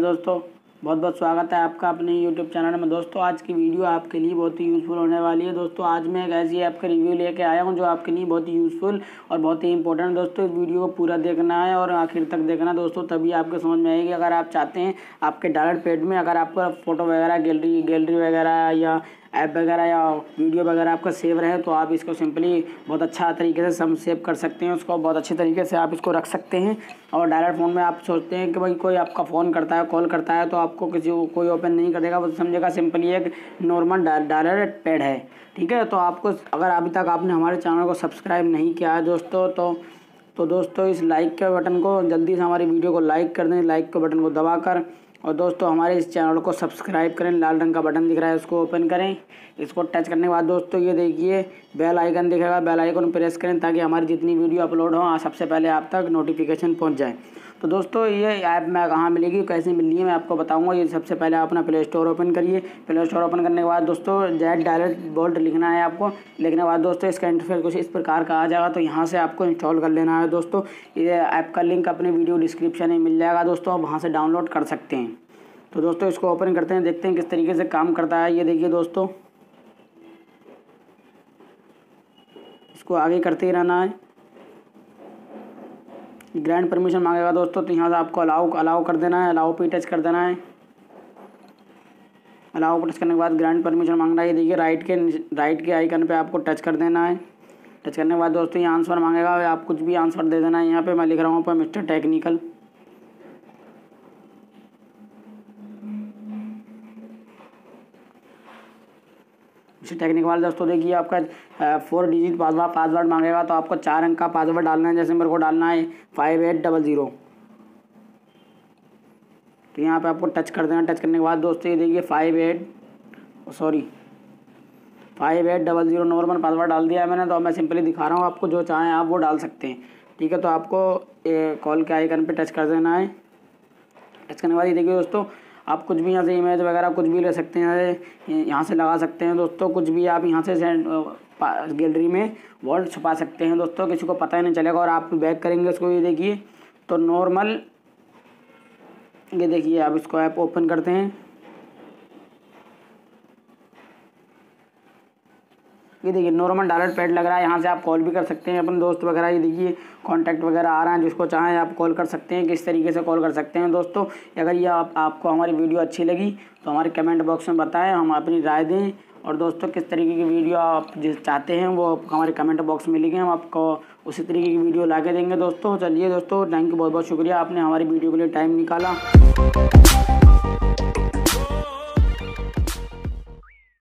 दोस्तों बहुत बहुत स्वागत है आपका अपने यूट्यूब चैनल में। दोस्तों, आज की वीडियो आपके लिए बहुत ही यूज़फुल होने वाली है। दोस्तों, आज मैं एक ऐसी ऐप का रिव्यू लेके आया हूँ जो आपके लिए बहुत ही यूज़फुल और बहुत ही इंपॉर्टेंट दोस्तों, इस वीडियो को पूरा देखना है और आखिर तक देखना। दोस्तों, तभी आपको समझ में आएगी। अगर आप चाहते हैं आपके डायरेक्ट पेड में अगर आपका फ़ोटो वगैरह गैलरी गैलरी वगैरह या ऐप वगैरह या वीडियो वगैरह आपका सेव रहे तो आप इसको सिंपली बहुत अच्छा तरीके से सम सेव कर सकते हैं। उसको बहुत अच्छे तरीके से आप इसको रख सकते हैं और डायरेक्ट फ़ोन में आप सोचते हैं कि भाई कोई आपका फ़ोन करता है, कॉल करता है तो आपको किसी को कोई ओपन नहीं करेगा वो समझेगा सिंपली एक नॉर्मल डायरेक्ट पैड है, ठीक है? तो आपको अगर अभी तक आपने हमारे चैनल को सब्सक्राइब नहीं किया है दोस्तों तो तो दोस्तों इस लाइक के बटन को जल्दी से हमारी वीडियो को लाइक कर दें, लाइक के बटन को दबाकर और दोस्तों, हमारे इस चैनल को सब्सक्राइब करें, लाल रंग का बटन दिख रहा है, उसको ओपन करें। इसको टच करने के बाद दोस्तों, ये देखिए, बेल आइकन दिखेगा बेल आइकन प्रेस करें ताकि हमारी जितनी वीडियो अपलोड हो, सबसे पहले आप तक नोटिफिकेशन पहुँच जाए। तो दोस्तों, ये ऐप मैं कहाँ मिलेगी, कैसे मिलनी है, मैं आपको बताऊँगा। ये सबसे पहले आप अपना प्ले स्टोर ओपन करिए। प्ले स्टोर ओपन करने के बाद दोस्तों जेड डायरेक्ट बोल्ट लिखना है आपको। लिखने के बाद दोस्तों, इसका इंटरफेस कुछ इस प्रकार का आ जाएगा तो यहाँ से आपको इंस्टॉल कर लेना है दोस्तों। ये ऐप का लिंक अपने वीडियो डिस्क्रिप्शन में मिल जाएगा दोस्तों, आप वहाँ से डाउनलोड कर सकते हैं। तो दोस्तों, इसको ओपन करते हैं, देखते हैं किस तरीके से काम करता है। ये देखिए दोस्तों, इसको आगे करते ही रहना है। ग्रैंड परमिशन मांगेगा दोस्तों तो यहाँ से आपको अलाउ अलाउ कर देना है अलाउ पे टच कर देना है। अलाउ पर टच करने के बाद ग्रैंड परमिशन मांगना है। ये देखिए राइट के राइट के आइकन पे आपको टच कर देना है। टच करने के बाद दोस्तों, ये आंसर मांगेगा। आप कुछ भी आंसर दे देना है। यहाँ पे मैं लिख रहा हूँ, पर मिस्टर टेक्निकल इसी टेक्निक वाले दोस्तों देखिए आपका फोर डिजिट पासवर्ड पासवर्ड मांगेगा तो आपको चार अंक का पासवर्ड डालना है, जैसे मेरे को डालना है फाइव एट डबल ज़ीरो तो यहाँ पे आपको टच कर देना टच करने के बाद दोस्तों ये देखिए five eight sorry five eight double zero normal password डाल दिया है मैंने तो मैं सिंपली दिखा रहा हूँ आपको, जो चाहें आप वो डाल सकते हैं। ठीक है तो आपको कॉल के आइकन पे टच कर देना है। टच करने के बाद ये देखिए दोस्तों आप कुछ भी यहाँ से इमेज वगैरह कुछ भी ले सकते हैं यहाँ से लगा सकते हैं। दोस्तों, कुछ भी आप यहाँ से गैलरी में वर्ड छुपा सकते हैं। दोस्तों, किसी को पता ही नहीं चलेगा और आप बैक करेंगे उसको, ये देखिए। तो नॉर्मल ये देखिए, आप इसको ऐप ओपन करते हैं। ये देखिए नॉर्मल डायरेक्ट पैड लग रहा है यहाँ से आप कॉल भी कर सकते हैं अपने दोस्त वगैरह ये देखिए कॉन्टैक्ट वगैरह आ रहा है जिसको चाहें आप कॉल कर सकते हैं किस तरीके से कॉल कर सकते हैं दोस्तों। अगर ये आप, आपको हमारी वीडियो अच्छी लगी तो हमारे कमेंट बॉक्स में बताएँ हम अपनी राय दें और दोस्तों किस तरीके की वीडियो आप जिस चाहते हैं वो हमारे कमेंट बॉक्स में लिखें हम आपको उसी तरीके की वीडियो ला के देंगे दोस्तों। चलिए दोस्तों थैंक यू बहुत बहुत शुक्रिया आपने हमारी वीडियो के लिए टाइम निकाला।